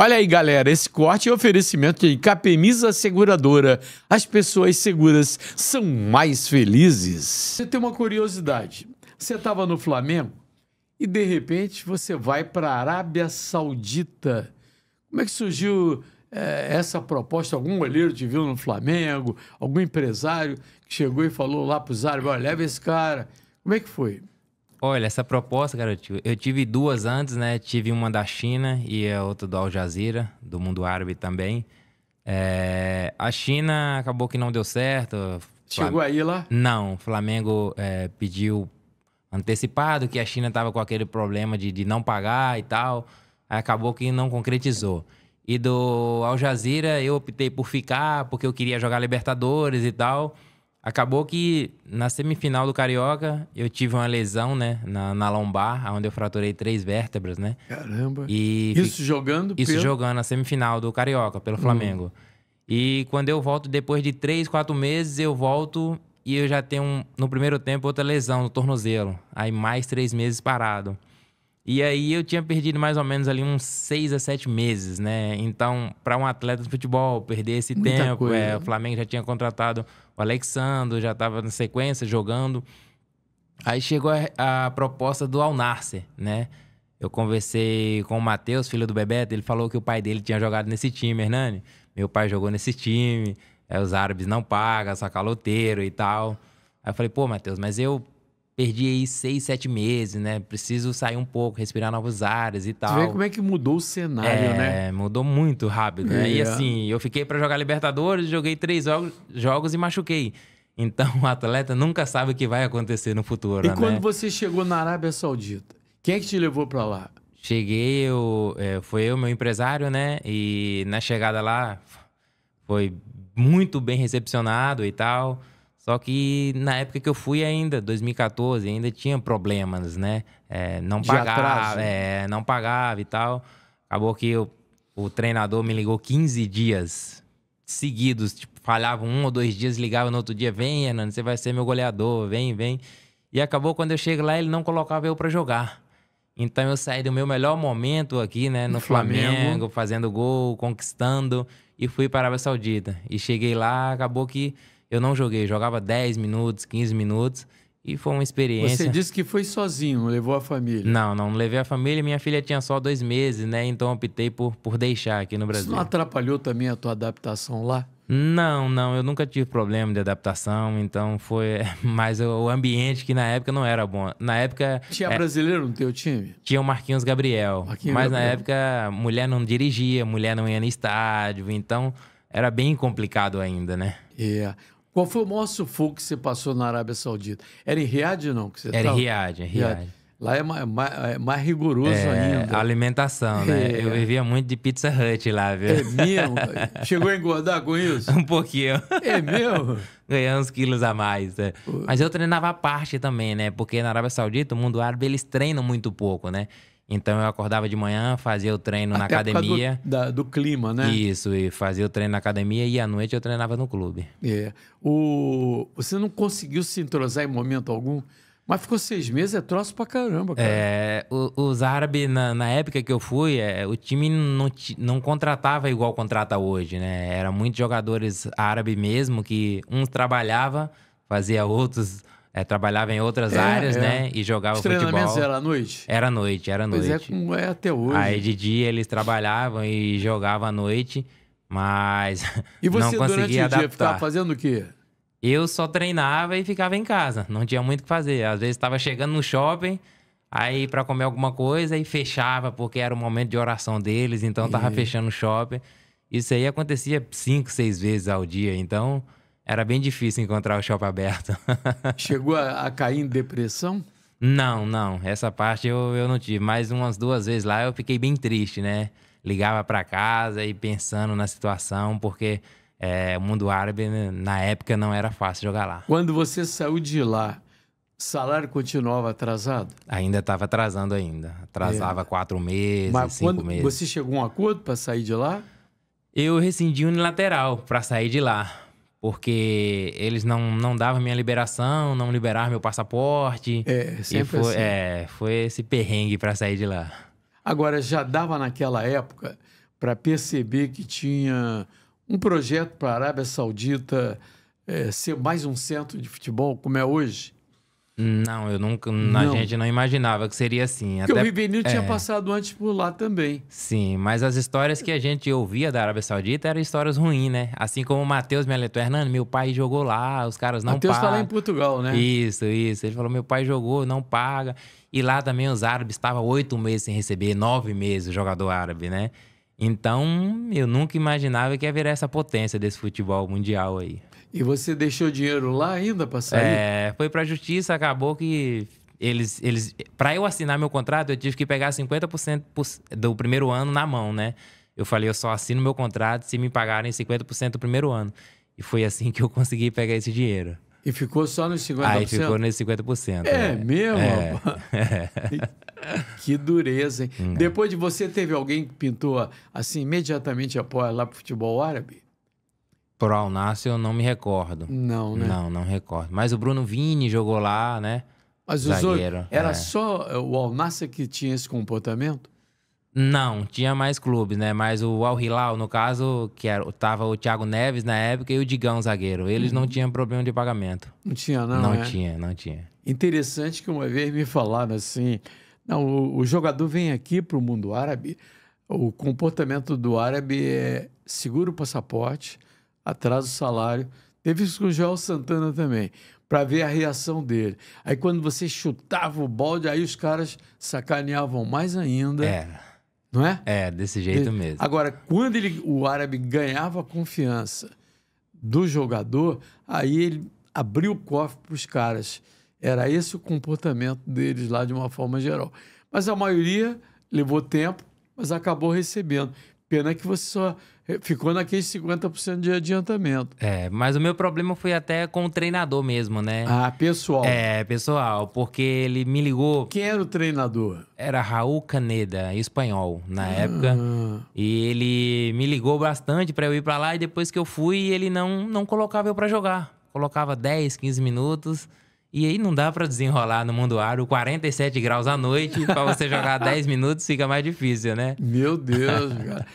Olha aí, galera, esse corte é oferecimento de Capemisa Seguradora. As pessoas seguras são mais felizes. Você tem uma curiosidade. Você estava no Flamengo e de repente você vai para a Arábia Saudita. Como é que surgiu é, essa proposta? Algum olheiro te viu no Flamengo? Algum empresário que chegou e falou lá para os árabes: olha, leva esse cara. Como é que foi? Olha, essa proposta, cara, eu tive, eu tive, duas antes, né? Tive uma da China e a outra do Al Jazeera, do mundo árabe também. É, a China acabou que não deu certo. Chegou aí lá? Não, o Flamengo é, pediu antecipado que a China estava com aquele problema de, de não pagar e tal. Aí acabou que não concretizou. E do Al Jazeera eu optei por ficar porque eu queria jogar Libertadores e tal. Acabou que na semifinal do Carioca eu tive uma lesão, né? Na, na lombar, onde eu fraturei três vértebras, né? Caramba. E isso fi... jogando? Isso pelo... jogando na semifinal do Carioca, pelo. Flamengo. Hum. E quando eu volto, depois de três, quatro meses, eu volto e eu já tenho, no primeiro tempo, outra lesão no tornozelo. Aí mais três meses parado. E aí eu tinha perdido mais ou menos ali uns seis a sete meses, né? Então, para um atleta de futebol perder esse Muita tempo, é, o Flamengo já tinha contratado o Alexandre, já estava na sequência jogando. Aí chegou a, a proposta do Alnarce, né? Eu conversei com o Matheus, filho do Bebeto, ele falou que o pai dele tinha jogado nesse time, Hernani. Meu pai jogou nesse time, é, os árabes não pagam, só caloteiro e tal. Aí eu falei, pô, Matheus, mas eu perdi aí seis, sete meses, né? Preciso sair um pouco, respirar novos ares e tal. Você vê como é que mudou o cenário, é, né? mudou muito rápido, né? É. E assim, eu fiquei para jogar Libertadores, joguei três jogos e machuquei. Então, o atleta nunca sabe o que vai acontecer no futuro, E né? quando você chegou na Arábia Saudita, quem é que te levou para lá? Cheguei, eu, é, foi eu, meu empresário, né? E na chegada lá, foi muito bem recepcionado e tal. Só que na época que eu fui ainda, 2014, ainda tinha problemas, né? É, não pagava, é, não pagava e tal. Acabou que eu, o treinador me ligou 15 dias seguidos, tipo, falhava um ou dois dias, ligava no outro dia, vem, Hernando, você vai ser meu goleador, vem, vem. E acabou quando eu chego lá, ele não colocava eu para jogar. Então eu saí do meu melhor momento aqui, né, no Flamengo. Flamengo, fazendo gol, conquistando, e fui para a Arábia Saudita. E cheguei lá, acabou que eu não joguei, jogava 10 minutos, 15 minutos. E foi uma experiência. Você disse que foi sozinho, não levou a família? Não, não, não levei a família. Minha filha tinha só dois meses, né? Então optei por, por deixar aqui no Brasil. Isso não atrapalhou também a tua adaptação lá? Não, não, eu nunca tive problema de adaptação, então foi mais o ambiente que na época não era bom. Na época. Tinha é, brasileiro no teu time? Tinha o Marquinhos Gabriel. Marquinhos mas Gabriel. na época mulher não dirigia, mulher não ia no estádio, então era bem complicado ainda, né? É. Yeah. Qual foi o maior sufoco que você passou na Arábia Saudita? Era em Riad não? Que você Era em Riad, em Riad. Lá é mais, mais, é mais rigoroso é, ainda. alimentação, né? É. Eu vivia muito de Pizza Hut lá, viu? É mesmo? Chegou a engordar com isso? um pouquinho. É mesmo? Ganhar uns quilos a mais. É. Mas eu treinava a parte também, né? Porque na Arábia Saudita, o mundo árabe, eles treinam muito pouco, né? Então eu acordava de manhã, fazia o treino Até na academia. Do, da, do clima, né? Isso, e fazia o treino na academia e à noite eu treinava no clube. É. O... Você não conseguiu se entrosar em momento algum? Mas ficou seis meses, é troço pra caramba, cara. É, os árabes, na, na, época que eu fui, é, o time não, não contratava igual contrata hoje, né? Eram muitos jogadores árabes mesmo, que uns trabalhava, fazia outros é, trabalhava em outras é, áreas, é. né? E jogava Os futebol. treinamentos era à noite? Era à noite, era à noite. Pois é como é até hoje. Aí de dia eles trabalhavam e jogavam à noite, mas e você, não conseguia durante adaptar. o dia ficava fazendo o quê? Eu só treinava e ficava em casa, não tinha muito o que fazer. Às vezes estava chegando no shopping, aí para comer alguma coisa e fechava porque era o momento de oração deles, então tava fechando o shopping. Isso aí acontecia cinco, seis vezes ao dia, então era bem difícil encontrar o shopping aberto. Chegou a, a, cair em depressão? Não, não. Essa parte eu, eu não tive. Mais umas duas vezes lá eu fiquei bem triste, né? Ligava para casa e pensando na situação, porque é, o mundo árabe, né, na época, não era fácil jogar lá. Quando você saiu de lá, salário continuava atrasado? Ainda estava atrasando ainda. Atrasava é. quatro meses, Mas cinco quando meses. Você chegou a um acordo para sair de lá? Eu rescindi unilateral para sair de lá porque eles não, não davam minha liberação, não liberaram meu passaporte. É, sempre e foi, assim. É, foi esse perrengue para sair de lá. Agora, já dava naquela época para perceber que tinha um projeto para a Arábia Saudita é, ser mais um centro de futebol, como é hoje? Não, eu nunca. Não. A gente não imaginava que seria assim. Porque Até, o Ribeirinho é, tinha passado antes por lá também. Sim, mas as histórias que a gente ouvia da Arábia Saudita eram histórias ruins, né? Assim como o Matheus me alertou, Hernando, meu pai jogou lá, os caras não Mateus pagam. Matheus tá lá em Portugal, né? Isso, isso. Ele falou: meu pai jogou, não paga. E lá também os árabes estavam oito meses sem receber, nove meses o jogador árabe, né? Então, eu nunca imaginava que ia virar essa potência desse futebol mundial aí. E você deixou dinheiro lá ainda para sair? É, foi para a justiça, acabou que eles, eles para eu assinar meu contrato, eu tive que pegar 50% do primeiro ano na mão, né? Eu falei, eu só assino meu contrato se me pagarem 50% do primeiro ano. E foi assim que eu consegui pegar esse dinheiro. E ficou só nos 50%? Aí ficou nos 50%. É, é. mesmo? É. que dureza, hein? Hum. Depois de você, teve alguém que pintou assim, imediatamente após lá pro futebol árabe? Pro Al Nassr eu não me recordo. Não, né? Não, não recordo. Mas o Bruno Vini jogou lá, né? Mas os Zagueiro, era é. só o Al Nassr que tinha esse comportamento? Não, tinha mais clubes, né? Mas o Al Hilal, no caso, que era, tava o Thiago Neves na época e o Digão, zagueiro. Eles uhum. não tinham problema de pagamento. Não tinha, não? Não é? tinha, não tinha. Interessante que uma vez me falaram assim: não, o, o jogador vem aqui para o mundo árabe, o comportamento do árabe é segura o passaporte, atrasa o salário. Teve isso com o Joel Santana também, para ver a reação dele. Aí quando você chutava o balde, aí os caras sacaneavam mais ainda. É. Não é? É, desse jeito mesmo. Agora, quando ele, o árabe ganhava a confiança do jogador, aí ele abriu o cofre para os caras. Era esse o comportamento deles lá de uma forma geral. Mas a maioria levou tempo, mas acabou recebendo. Pena que você só ficou naqueles 50% de adiantamento. É, mas o meu problema foi até com o treinador mesmo, né? Ah, pessoal. É, pessoal, porque ele me ligou. Quem era o treinador? Era Raul Caneda, espanhol, na ah. época. E ele me ligou bastante para eu ir para lá e depois que eu fui, ele não não colocava eu para jogar. Colocava 10, 15 minutos. E aí não dá para desenrolar no mundo árabe 47 graus à noite, para você jogar 10 minutos fica mais difícil, né? Meu Deus, cara.